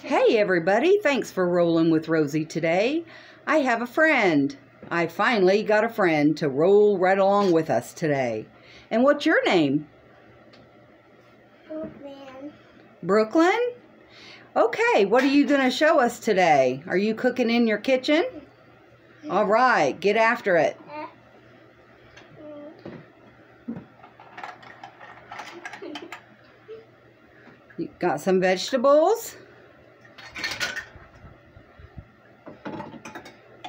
Hey everybody, thanks for rolling with Rosie today. I have a friend. I finally got a friend to roll right along with us today. And what's your name? Brooklynn. Brooklynn? Okay, what are you going to show us today? Are you cooking in your kitchen? All right, get after it. You got some vegetables?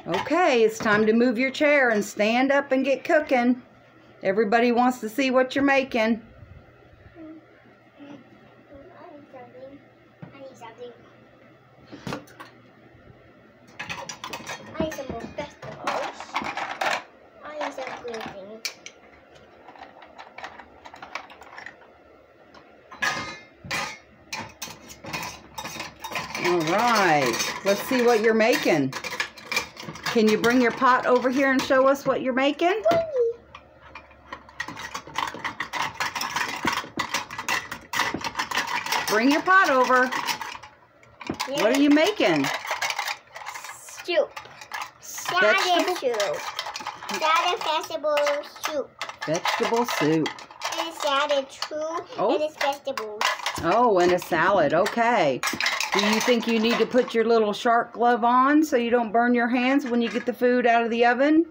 Okay, it's time to move your chair and stand up and get cooking. Everybody wants to see what you're making. All right, let's see what you're making. Can you bring your pot over here and show us what you're making? Bring your pot over. What are you making? Soup. Salad soup. Salad vegetable soup. Vegetable soup. And salad too. Oh. And it's vegetables. Oh, and a salad. Okay. Do you think you need to put your little shark glove on so you don't burn your hands when you get the food out of the oven?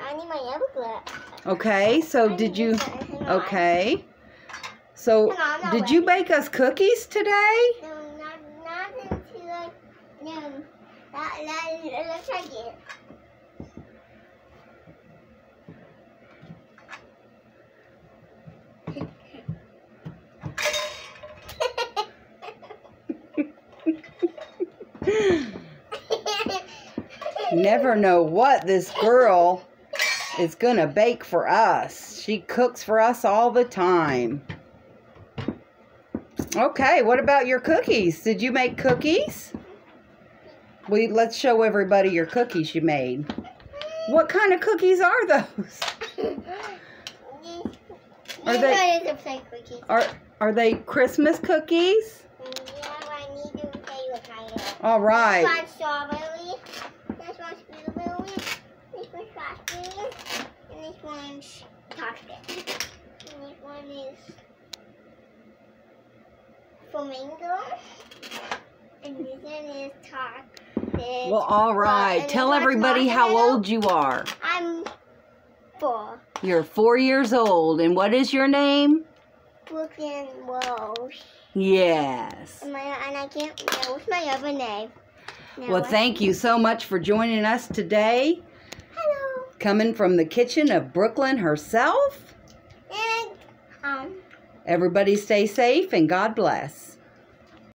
I need my other glove. Okay, so I did you... this one. Hang on. Okay. So, on, did you bake us cookies today? No, not, not until no. Let, let, let's try again. Never know what this girl is going to bake for us. She cooks for us all the time. Okay, what about your cookies? Did you make cookies? We let's show everybody your cookies you made. What kind of cookies are those? Are they- guys have played cookies. Are are they Christmas cookies? Yeah, I this one's chocolate. And this one is flamingo. And this one is chocolate. Well, all right. and Tell everybody how marshmallow. old you are. I'm four. You're four years old, and what is your name? Brooklynn Rose. Yes. And, my, and I can't what's my other name. No, Well, thank you so much for joining us today. Coming from the kitchen of Brooklynn herself. And um. Everybody stay safe and God bless.